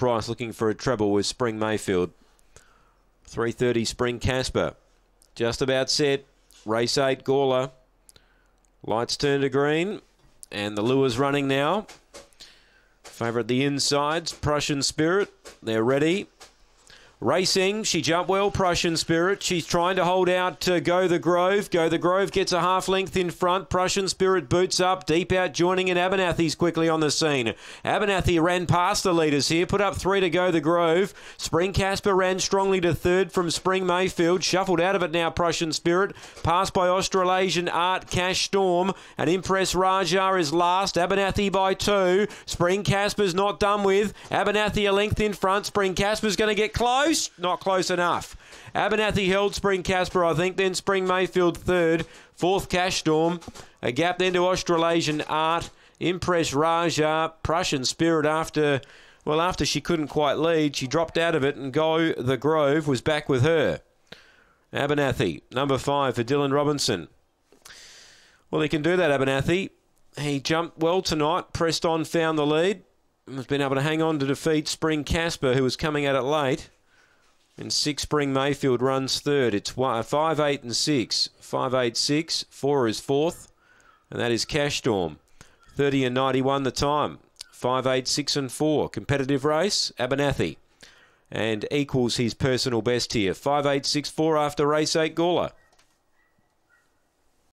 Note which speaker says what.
Speaker 1: price looking for a treble with Spring Mayfield. 330 Spring Casper. Just about set. Race 8 Gawler. Lights turn to green. And the lure's running now. Favourite the insides. Prussian Spirit. They're ready. Racing, she jumped well, Prussian Spirit. She's trying to hold out to Go the Grove. Go the Grove gets a half length in front. Prussian Spirit boots up, deep out, joining in Abernathy's quickly on the scene. Abernathy ran past the leaders here, put up three to Go the Grove. Spring Casper ran strongly to third from Spring Mayfield. Shuffled out of it now, Prussian Spirit. Passed by Australasian Art Cash Storm. And Impress Raja is last. Abernathy by two. Spring Casper's not done with. Abernathy a length in front. Spring Casper's going to get close close, not close enough. Abernathy held Spring Casper, I think. Then Spring Mayfield third. Fourth Cash Storm. A gap then to Australasian Art. Impress Raja. Prussian Spirit after, well, after she couldn't quite lead, she dropped out of it and Go the Grove was back with her. Abernathy, number five for Dylan Robinson. Well, he can do that, Abernathy. He jumped well tonight, pressed on, found the lead. Has been able to hang on to defeat Spring Casper, who was coming at it late. And six Spring Mayfield runs third. It's one, uh, five, eight, and six. Five, eight, six. Four is fourth, and that is Cash Storm. Thirty and ninety-one the time. Five, eight, six, and four. Competitive race. Abernathy, and equals his personal best here. Five, eight, six, four after race eight. Gawler.